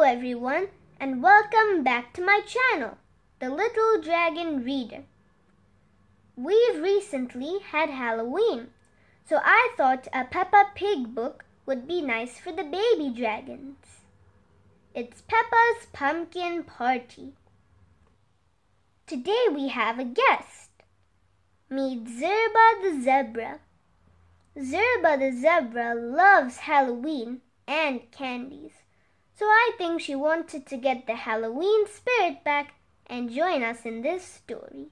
Hello everyone and welcome back to my channel, The Little Dragon Reader. We've recently had Halloween, so I thought a Peppa Pig book would be nice for the baby dragons. It's Peppa's Pumpkin Party. Today we have a guest. Meet Zerba the Zebra. Zerba the Zebra loves Halloween and candies. So I think she wanted to get the Halloween spirit back and join us in this story.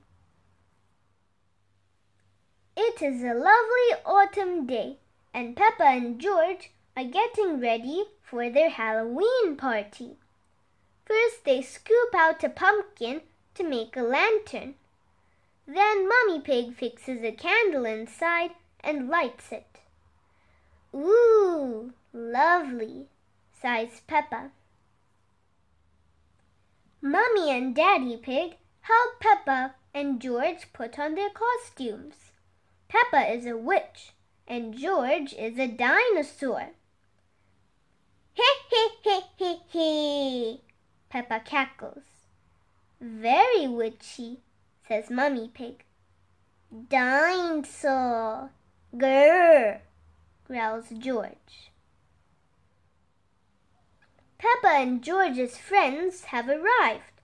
It is a lovely autumn day, and Peppa and George are getting ready for their Halloween party. First, they scoop out a pumpkin to make a lantern. Then Mummy Pig fixes a candle inside and lights it. Ooh, lovely, sighs Peppa. Mummy and Daddy Pig help Peppa and George put on their costumes. Peppa is a witch and George is a dinosaur. He he he he he, Peppa cackles. Very witchy, says Mummy Pig. Dinosaur, grrr, growls George. Peppa and George's friends have arrived.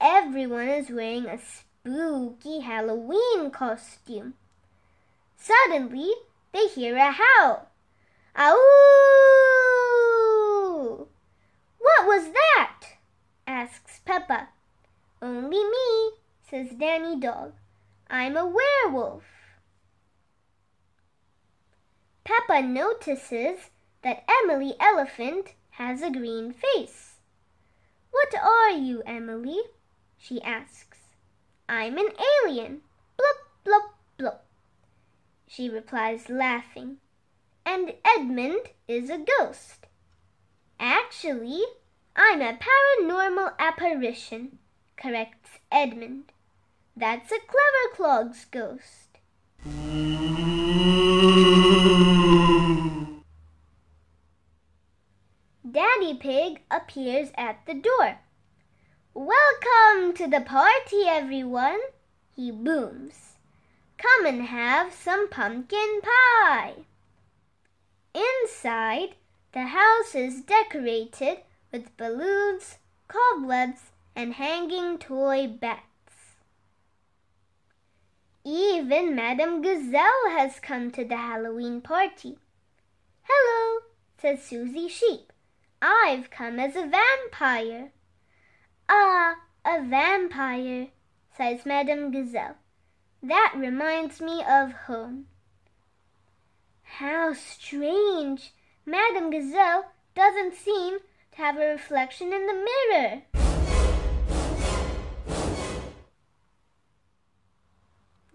Everyone is wearing a spooky Halloween costume. Suddenly, they hear a howl. Ow! What was that? asks Peppa. Only me, says Danny Dog. I'm a werewolf. Peppa notices that Emily Elephant has a green face. What are you, Emily? she asks. I'm an alien. Blup, blup, blup. She replies, laughing. And Edmund is a ghost. Actually, I'm a paranormal apparition, corrects Edmund. That's a clever clog's ghost. Appears at the door. Welcome to the party, everyone, he booms. Come and have some pumpkin pie. Inside, the house is decorated with balloons, cobwebs, and hanging toy bats. Even Madame Gazelle has come to the Halloween party. Hello, says Susie Sheep. I've come as a vampire. Ah, a vampire, says Madame Gazelle. That reminds me of home. How strange! Madame Gazelle doesn't seem to have a reflection in the mirror.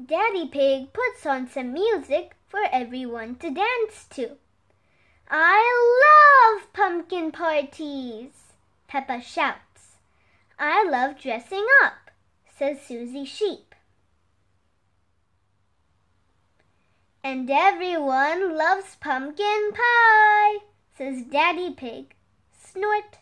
Daddy Pig puts on some music for everyone to dance to. I love pumpkin parties, Peppa shouts. I love dressing up, says Susie Sheep. And everyone loves pumpkin pie, says Daddy Pig. Snort,